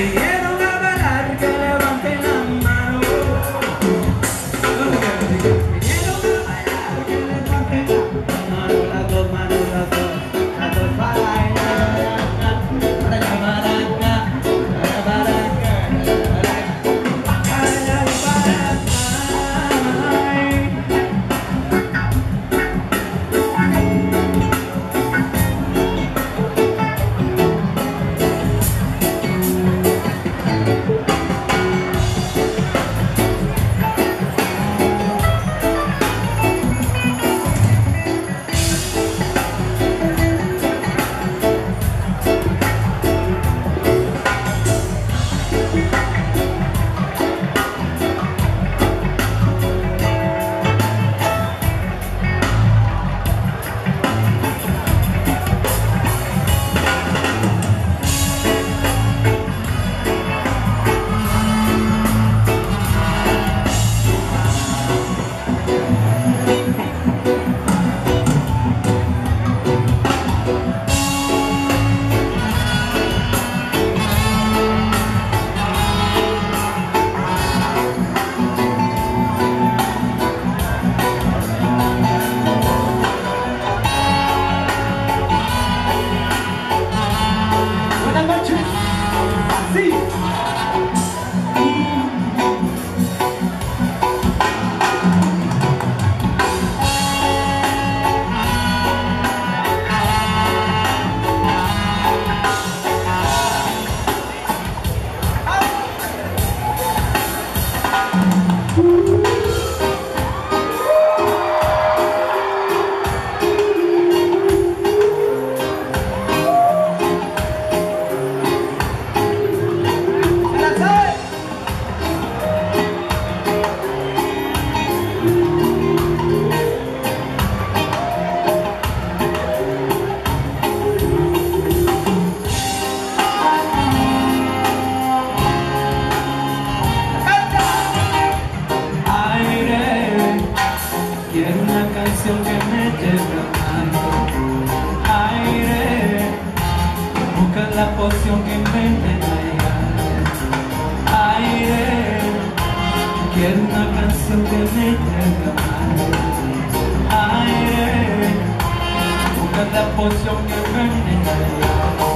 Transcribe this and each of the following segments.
Yeah. Nunca la poción que inventé traiga aire Quiero una canción que me traiga aire Nunca la poción que inventé traiga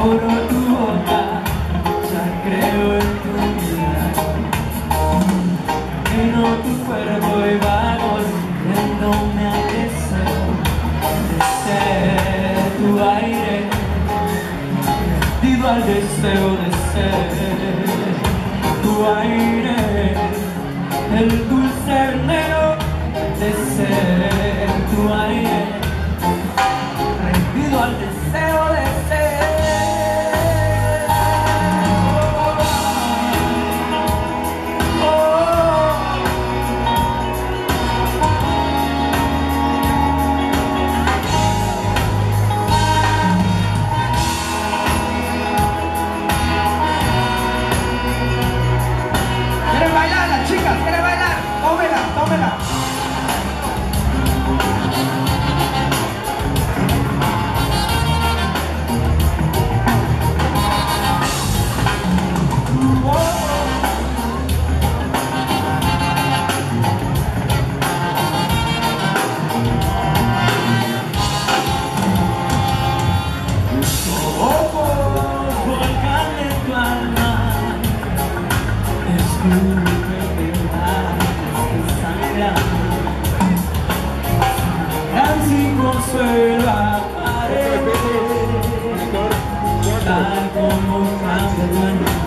걸어 I'm the one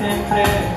siempre.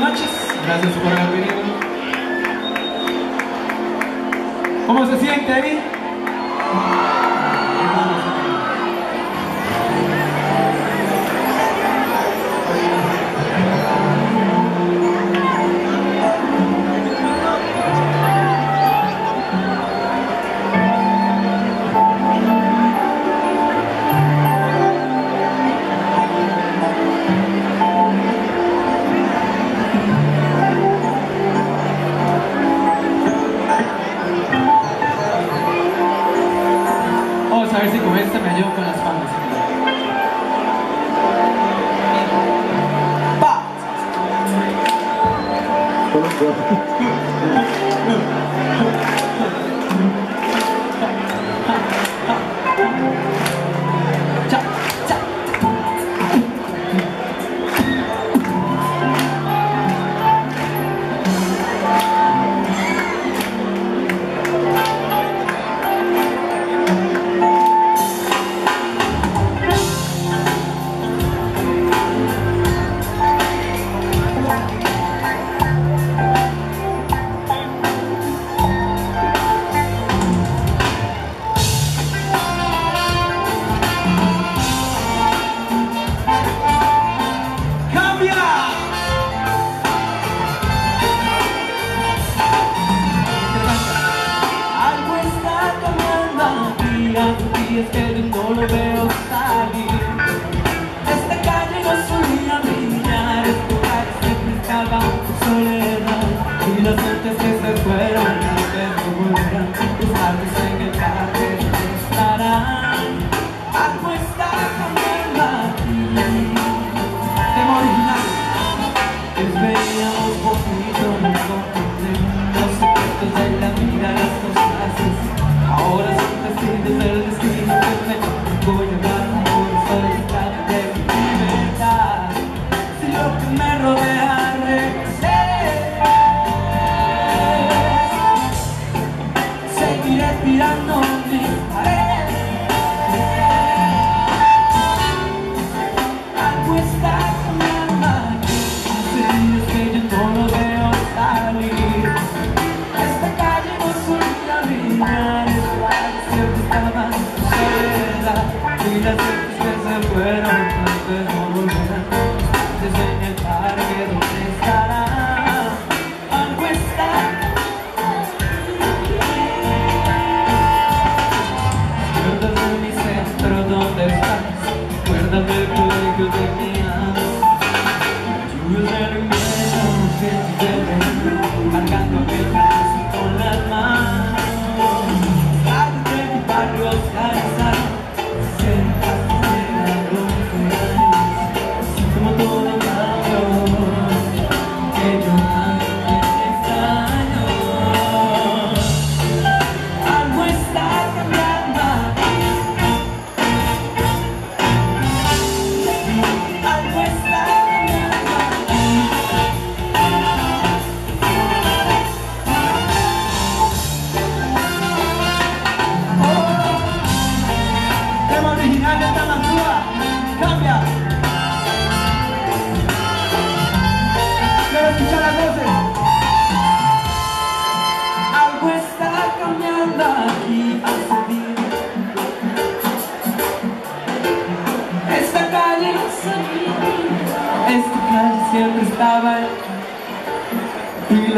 noches. Gracias por haber venido. ¿Cómo se siente ahí?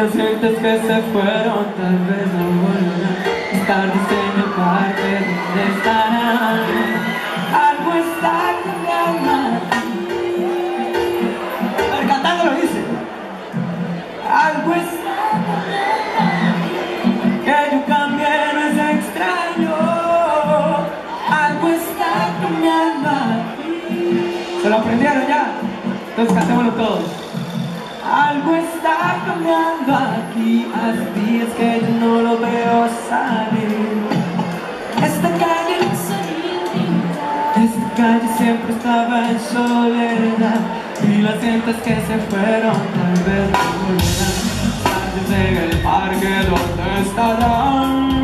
los gentes que se fueron tal vez no volverán. Estar diseño parte donde estarán. Algo está cambiando. A ver, cantándolo dice. Algo está cambiando Que yo cambié no es extraño. Algo está cambiando. ¿Se lo aprendieron ya? Entonces cantémoslo todos. Algo está cambiando aquí, hace días que yo no lo veo salir. Esta calle no soy esta calle siempre estaba en soledad y las gentes que se fueron tal vez volverán. Antes en el parque donde estarán.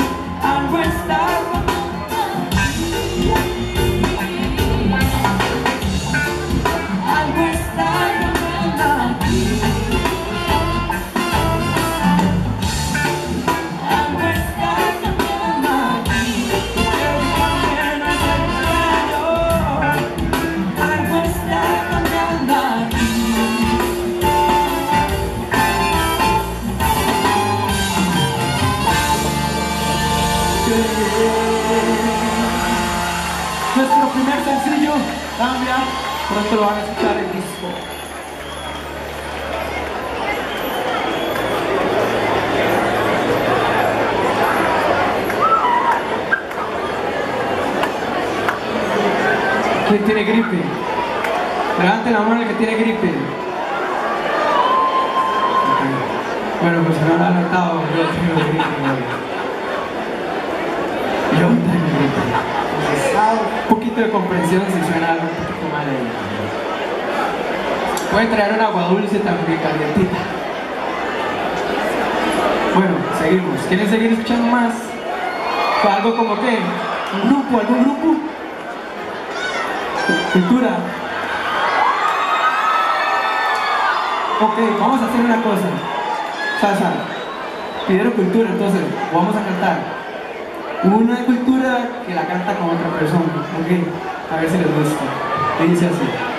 Van a escuchar en disco. ¿Quién tiene gripe? Levante la mano el que tiene gripe. Bueno, pues se me han notado, yo tengo gripe. Yo tengo gripe. Un poquito de comprensión si suena algo un poquito mal ahí. Pueden traer un agua dulce también calientita. Bueno, seguimos. ¿Quieren seguir escuchando más? ¿O algo como qué? ¿Un grupo? ¿Algún grupo? Cultura. Ok, vamos a hacer una cosa. Sasa, pidieron cultura, entonces vamos a cantar. Una cultura que la canta con otra persona. Ok, a ver si les gusta. Dice así.